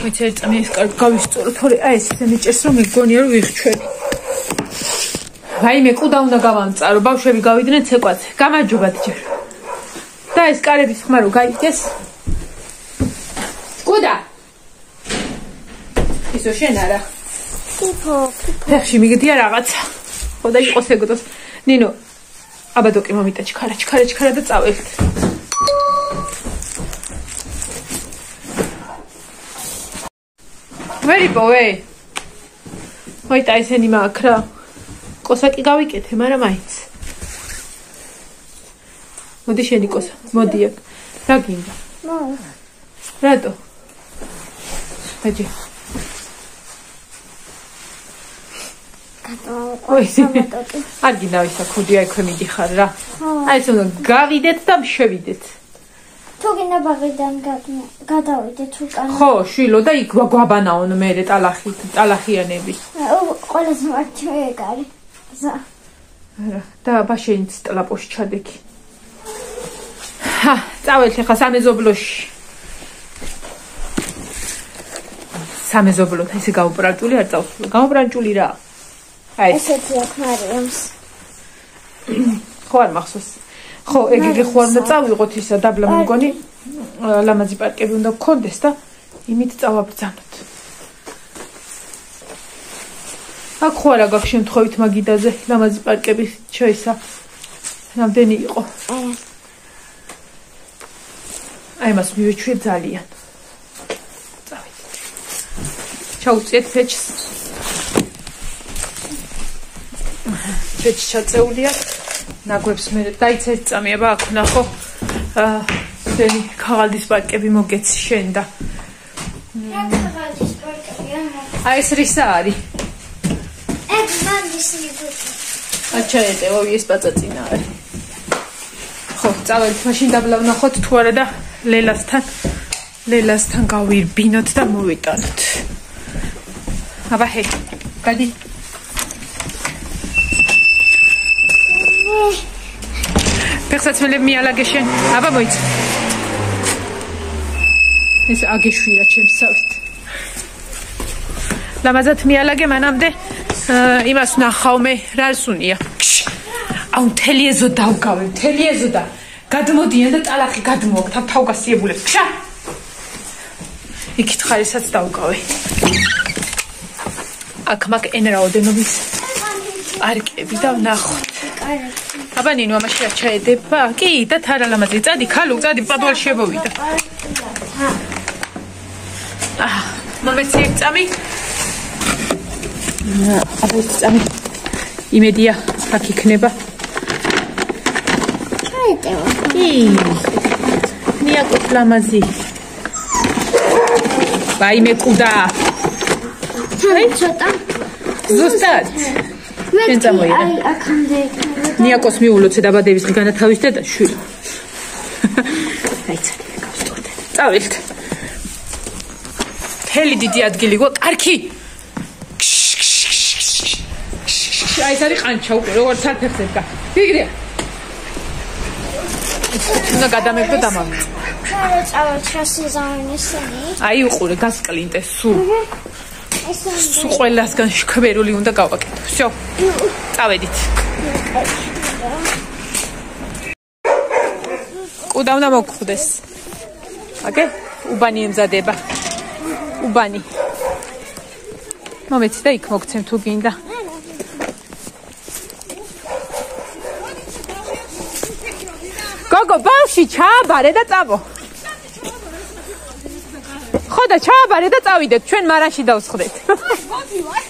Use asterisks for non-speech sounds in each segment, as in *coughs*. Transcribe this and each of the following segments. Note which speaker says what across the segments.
Speaker 1: ერთ წამი ეს კარგი გავისწორო თორე აი ეს ისე მიჭერს რომ მეგონია რომ ვიხჩვები ვაიმე კუდა უნდა გავამწარო. ბავშვები გავიდნენ ცეკვაზე გამარჯობათ ჯერ და ეს კარების ხმა რო გაიგეს კუდა! ისო შენ არა
Speaker 2: ფიფო.
Speaker 1: ფეხში მიგდია რაღაცა. ხო და იყოს ეგოთოს ნინო აბადოკი მომიტა ჩქარა ჩქარა ჩქარა და წავალთ ვერიპო ვე მოიტა ისენი მაქრა კოსაკი გავიკეთე მაგრამ აიც მოდი შენი კოსა მოდი აქ რა გინდა რატო აჯი ოი
Speaker 2: გამოტოტი
Speaker 1: არ გინდა ისა ქუდია ექვე მიდიხარ რა აი ეს უნდა გავიდეთ და შევიდეთ
Speaker 2: თუ გინდა ბაღიდან გადმო გადავიდეთ უკან
Speaker 1: ხო შვილო და იქ გვაბანაონ მე ტალახით ტალახიანები.
Speaker 2: ყველაზე მარტივი ეგ არის ზა
Speaker 1: არა და ბაშენიც ტლაპოში ჩადექი. ჰა წავალთ ახლა სამეზობლოში. სამეზობლოთ ესე გაუპრანჭული არ წავ გაუპრანჭული რა? აი ეს
Speaker 2: ესეთი აქ მარიამს. *coughs*
Speaker 1: ხო არ მახსოვს ხო ეგ იგი ხო უნდა წავიღოთ ისა დაბლა მე მგონი ლამაზი პარკები უნდა გქონდეს და იმით წავაბრძანოთ. აქ ხო არა გაქვს შემთხვევით მაგიდაზე ლამაზი პარკები ჩაისა. რამდენი იყო? აი მას მივეჩვიე ძალიან. წავიდეთ. ჩაუწიეთ ფეჩს. ფეჩი ჩაწეულია ნაგვებს მე დაიცეთ წამიება აქ ნახო აა ძენი ქაღალდის პარკები მოგეცი შენ და. აი ეს რისა არის?
Speaker 2: ეგ მანდის ნიბუჩი
Speaker 1: აჩა ეტევა ეს პაწაწინა არის. ხო წავალთ მაშინ დაბლა ვნახოთ თუ არა და ლელასთან. ლელასთან გავირბინოთ და მოვიტანოთ. აბა ჰე გადი ფეხსაცმელები მიალაგე შენ აბა მოიც ეს აგეშვირა ჩემს სავით. ლამაზად მიალაგე მანამდე იმას ნახავ მე რას უნია აუ მთელი ეზო დავგავე მთელი ეზო და გადმოდიან და ტალახი გადმოაქვს თან თავგასიებულებს ქშა იქით ხარისაც დავგავე. აქ მაგ ენრაოდენობის პარკები და ვნახოთ აბა ნინო ამაში რა ჩაედება? კი და თარა ლამაზი წადი ქალო წადი პადვალ შემოვიდა აა მომეცი წამი. აბა ერთ წამი. იმედია აქ იქნება.
Speaker 2: ჩაეტევა.
Speaker 1: კი. ნიაკოს ლამაზი ვაიმე კუდა
Speaker 2: თან ცოტა
Speaker 1: ზუსტად.
Speaker 2: მე
Speaker 1: შენ წამოიღე.
Speaker 2: აი აქამდე
Speaker 1: ნიაკოს მიულოცე დაბადების დღე განათავისდე და შვილი აი წადი გავსწორდე წავილთ თელი დიდი ადგილი გვა კარგი აი ეს არის ყანჩა უკვე როგორც საფეხზე დგა იგრია უნდა გადამეგდო დამავე
Speaker 2: ხარა წავალ ჩასიზავინესენი
Speaker 1: აი უყურე გასკლინტე სულ
Speaker 2: ეს
Speaker 1: სულ ყველასგან შქვერული უნდა გავაკეთო всё წავედით კუდა უნდა მოგხვდეს აკე უბანი ემზადება. უბანი. მომეცი და იქ მოგცემ თუ გინდა. გოგო ბავში ჩააბარე და წავო. ხო და ჩააბარე და წავიდეთ ჩვენ მარანში დავსხდეთ *laughs*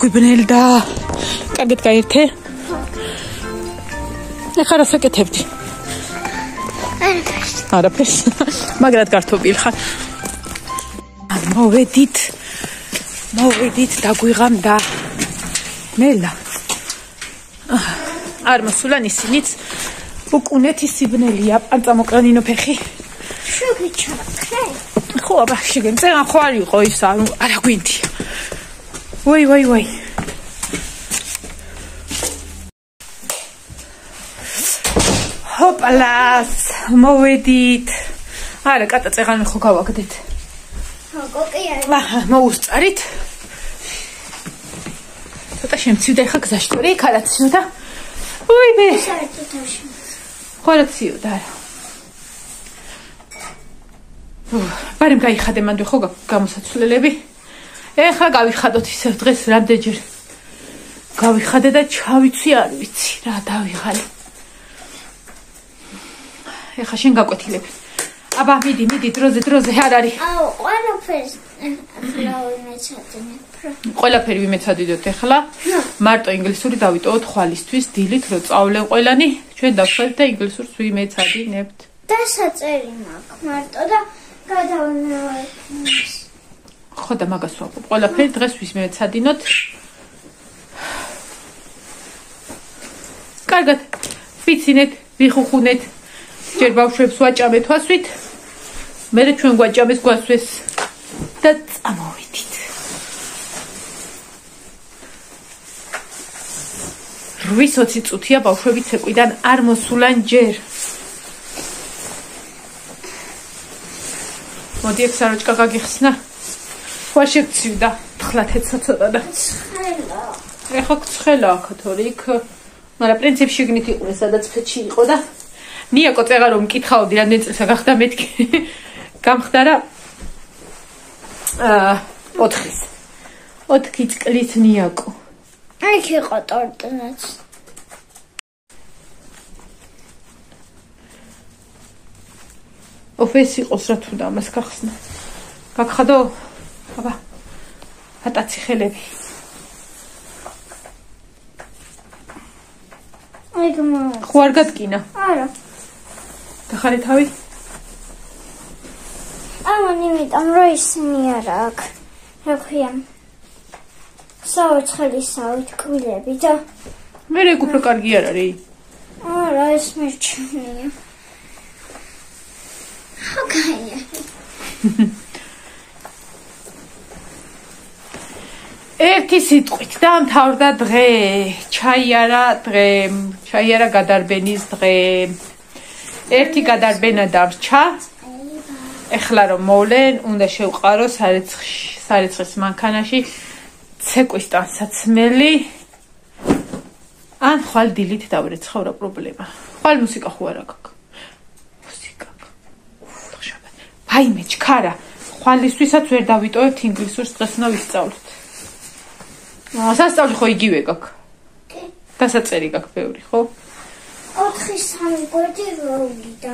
Speaker 1: დაგვიბნელდა. კარგად გაერთე. ეხლა რა საკეთებდი?
Speaker 2: არაფერს.
Speaker 1: არაფერს. მაგრად გართობილ ხარ. მოვედით. მოვედით დაგვიღამდა. ნელა. არ მოსულან ისინიც უკუნეთი სიბნელია, პანწამოკრანინო ფეხი.
Speaker 2: შუგი ჩაქრე.
Speaker 1: ხო, აბა, შეგენ წერა ხო არ იყო ის, ანუ არა გვინდია. ვაი, ვაი, ვაი. ჰოპლას, მოვედით. არა, კატა წეღანი ხო გავაგდით.
Speaker 2: ხო, კოკი არ.
Speaker 1: აჰა, მოუსწარით. ცოტა შემცივდა ხა გზაშტური, ქარაციო და უი მე.
Speaker 2: საერთოდ თავში.
Speaker 1: ხარაციო და არა. ბარემ გაიხადე მანდ ხო გა- გამოსაცვლელები. ეხლა გავიხადოთ ისევ დღეს რამდენჯერ. გავიხადე და ჩავიცი არ ვიცი რა დავიღალე. ეხლა შენ გაკვეთილებ. აბა მიდი, მიდი, დროზე, დროზე არ არის.
Speaker 2: აუ, ყველაფერს
Speaker 1: ყველაფერი ვიმეცადიდოთ ეხლა. მარტო ინგლისური დავიტოვოთ ხვალისთვის, დილით რო წავლენ ყველანი, ჩვენ დავხვალთ და ინგლისურს ვიმეცადინებთ.
Speaker 2: დასაწერი მაქვს მარტო და გადავნე.
Speaker 1: ხო და მაგას ვაყობ. ყველაფერი დღეს ვისმეცადინოთ. კარგად. ვიცინეთ, ვიხუხუნეთ. ჯერ ბავშვებს ვაჭამეთ ვასვით. მერე ჩვენ გვაჭამეს გვასვეს და წამოვიდით. რვის 20 წუთია ბავშვები ცეკვიდან არ მოსულან ჯერ. მოდი ეგ საროჭკა გაგიხსნა. ხო შეგცივდა. თხლათ ეცა ცოტა და
Speaker 2: ცხელა.
Speaker 1: ეხა ცხელა აქ თორე იქ მაგრამ პრინციპში შეგნით იყო სადაც ფეჩი იყო და ნიაკო წეღა რომ მკითხაოდი რამდენი წელსა გახდა მეთქი *laughs* გამხდარა აა 4-ის 4 წლის ნიაკო
Speaker 2: აი იყო ტორტნაც.
Speaker 1: ოფეს იყოს რა თუ და ამას გახსნა გაგხადო აბა ატაცი ხელები
Speaker 2: აი გმო.
Speaker 1: ხო არ გადგინა
Speaker 2: არა.
Speaker 1: დახარე თავი
Speaker 2: ამან იმიტომ რომ ისინი არა აქ. რა ქვია? საოცხელისავით კვილები და
Speaker 1: მე რეგ უფრო კარგი არ არის
Speaker 2: არა ეს მერჩნია. ხაგაია. *laughs*
Speaker 1: ერთი სიტყვით დამთავრდა დღე. ჩაიარა დღე, ჩაიარა გადარბენის დღე. ერთი გადარბენა დარჩა. ეხლა რომ მოვლენ, უნდა შევყარო სარეცხში, სარეცხის მანქანაში ცეკვის ტანსაცმელი. ან ხვალ დილით დავრეცხავ რა პრობლემა. ხვალ მუსიკა ხო არა გაქვს. მუსიკა. ხშაბათ. ვაიმე ჩქარა. ხვალისთვისაც ვერ დავიტოვებთ ინგლისურს დღეს უნდა ვისწავლოთ. აა სასწავლი ხო იგივე გაქვს.
Speaker 2: კი.
Speaker 1: დასაწერი გაქვს ბევრი, ხო?
Speaker 2: 4-3 გვერდი როლიდა.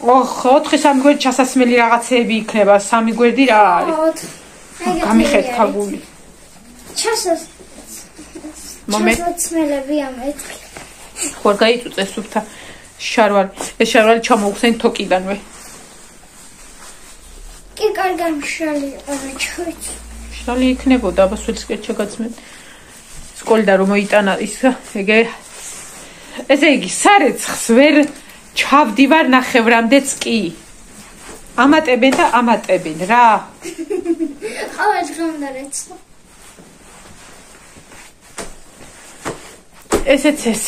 Speaker 1: ოხ, 4-3 გვერდი ჩასასმელი რაღაცეები იქნება, სამი გვერდი რა არის? გამიხეთქა გული.
Speaker 2: ჩასას
Speaker 1: მომენტ.
Speaker 2: ჩასაცმელები ამეთქი.
Speaker 1: ხო გაიწუწე სუფთა შარვალი. ეს შარვალი ჩამოუხსენ თოკიდანვე.
Speaker 2: კი კარგი მშრალი იყო ჩუიც.
Speaker 1: შალი იქნებოდა, აბა სულისკეთ შეგაცმენ. სკოლიდან რომ მოიტანა ის ეგე ესე იგი სარეცხს ვერ ჩავდივარ ნახევრამდეც კი. ამატებენ და ამატებენ რა.
Speaker 2: ყოველ დღე უნდა რეცო.
Speaker 1: ესეც ეს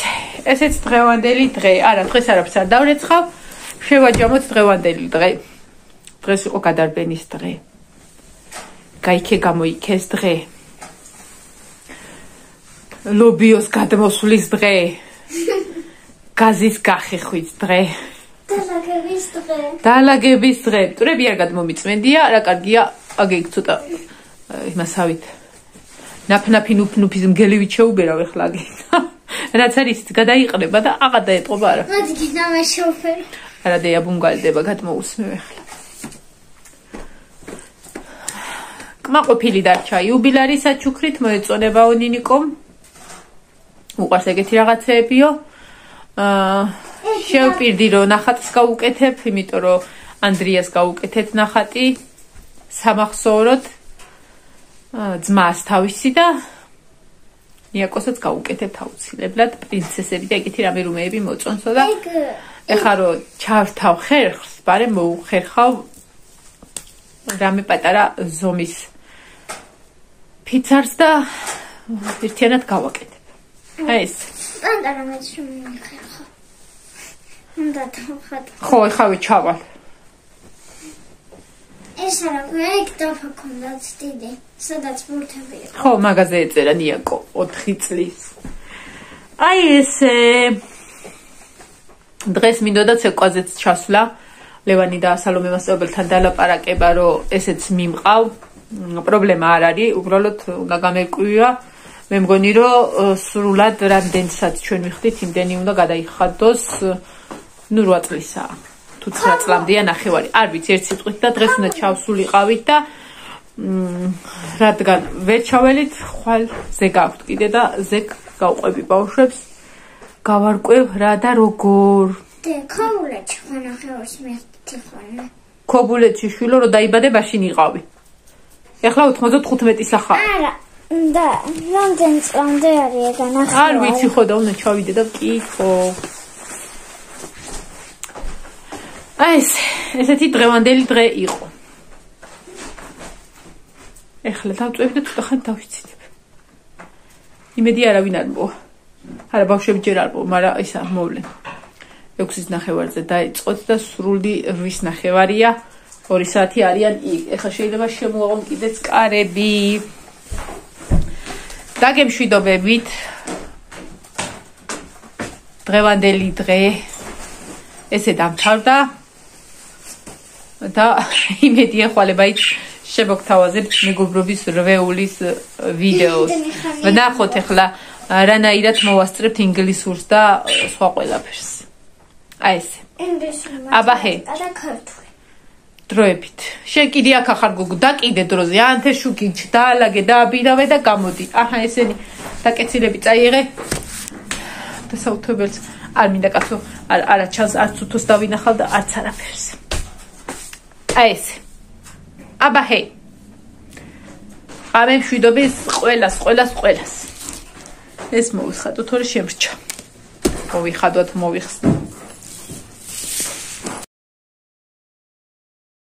Speaker 1: ესეც დღევანდელი დღე. არა, დღეს არაფერს არ დავრეცხავ. შევაჯამოთ დღევანდელი დღე. დღეს იყო გადარბენის დღე. გაიქე გამოიქეს დღე. ლობიოს გადმოსვლის დღე. *laughs* გაზის გახეხვის დღე.
Speaker 2: დალაგების დღე.
Speaker 1: დაალაგების დღე. ტურები არ გადმომიწმენდია, რა კარგია, აგეიქ ცოტა იმასავით. ნაფნაფი ნუფნუფის მგელივით შეუბერავ ეხლა აგი. *laughs* რაც არის გადაიყრება და აღარ დაეტყობა არა.
Speaker 2: მოდი გინამა შოფერი.
Speaker 1: არა დეა ბუნგალდება გადმოусმევ ეხლა. კმაყოფილი დარჩა. იუბილარის საჩუქრით მოეწონებაო ნინიკომ უყარს ეგეთი რაღაცეებიო აა შევპირდი რომ ნახატს გავუკეთებ იმიტომ რომ ანდრიას გავუკეთეთ ნახატი. სამახსოვროდ ძმას თავისი და იაკოსაც გავუკეთებთ აუცილებლად. პრინცესები და ეგეთი რამე რუმეები მოწონსო და ეხლა რომ ჩავრთავ ხერხს, ბარე მოუხერხავ. რამე პატარა ზომის ფიცარს და ერთიანად გავაკეთებ. აი ეს.
Speaker 2: პატარა მეც შემიხერხა. უნდა თავხატ.
Speaker 1: ხო, ეხავე ჩავალ.
Speaker 2: ეს არა, ეგ დაფაქონდაც დიდი, სადაც ბურთები იყო.
Speaker 1: ხო, მაღაზე ეწერა ნიაკო 4 წლის. აი ესე დღეს მინდოდა ცეკვაზეც ჩასვლა. ლევანი და სალომე მასწავლებელთან დალაპარაკება, რომ ესეც მიმყავ. პრობლემა არ არის, უბრალოდ უნდა გამეკვირა. მე მგონი, რომ სრულად რამდენსაც ჩვენ ვიხდით, იმდენი უნდა გადაიხადოს. ნუ 8 წლისაა. თუ 9 წლამდეა ნახევარი. არ ვიცი, ერთ სიტყვით და დღეს უნდა ჩავსულიყავით და რადგან ვერ ჩაველით, ხვალ ზე გაქვთ კიდე და ზე გავყვები ბავშვებს. გავარკვევ რა და როგორ.
Speaker 2: დე, ქობულეთში ხო ნახევარს მეხთი ხოლმე.
Speaker 1: ქობულეთში შვილო რო დაიბადე მაშინ იყავი. ეხლა 95 სახა.
Speaker 2: არა, და რამდენ წამდე არის ნახევარი?
Speaker 1: არ ვიცი ხო და უნდა ჩავიდე და ვკითხო. აი ეს ესეთი დღევანდელი დღე იყო. ეხლა დავწევი და ცოტა ხანი დავიცინებ. იმედი არავინ არ მოვა. არა ბავშვები ჯერ არ მოვა, მაგრამ ისა მოვლენ. 6-ის ნახევარზე დაიწყოთ და სრული 8-ის ნახევარია. 2 საათი არიან იქ. ეხლა შეიძლება შემოაღონ კიდეც კარები. დაგემშვიდობებით. დღევანდელი დღე ესე დამთავრდა. და *laughs* იმედია ხვალება იქ შემოგთავაზებთ მეგობრობის რვეულის ვიდეოს. ვნახოთ ახლა რანაირად მოვასწრებთ ინგლისურს და სხვა ყველაფერს. აი ესე.
Speaker 2: ინგლისური.
Speaker 1: აბა ჰე.
Speaker 2: და ქართული.
Speaker 1: დროებით. შენ კიდე აქ ახარ გოგო და კიდე დროზე ანთე შუქიჩ დაალაგე და აბირავე და გამოდი. აჰა ესენი დაკეცილები წაიღე. და საუთებელს არ მინდა კაცო არ არა ჩანს არც უთოს დავინახავ და არც არაფერს. აი ეს. აბა ჰე. ამე მშვიდობის ყოველას, ყოველას, ყოველას. ეს მოვიხატო თორე შემრჩა. მოვიხადოთ, მოვიხსნო.